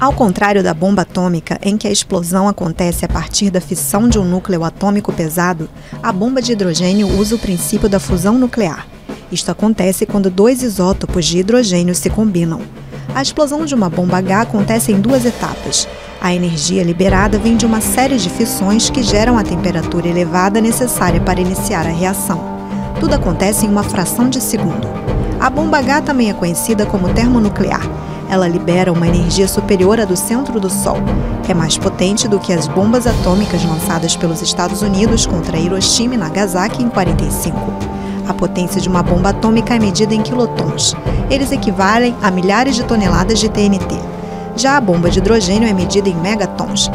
Ao contrário da bomba atômica, em que a explosão acontece a partir da fissão de um núcleo atômico pesado, a bomba de hidrogênio usa o princípio da fusão nuclear. Isto acontece quando dois isótopos de hidrogênio se combinam. A explosão de uma bomba H acontece em duas etapas. A energia liberada vem de uma série de fissões que geram a temperatura elevada necessária para iniciar a reação. Tudo acontece em uma fração de segundo. A bomba H também é conhecida como termonuclear ela libera uma energia superior à do centro do Sol, que é mais potente do que as bombas atômicas lançadas pelos Estados Unidos contra Hiroshima e Nagasaki em 45. A potência de uma bomba atômica é medida em quilotons. Eles equivalem a milhares de toneladas de TNT. Já a bomba de hidrogênio é medida em megatons.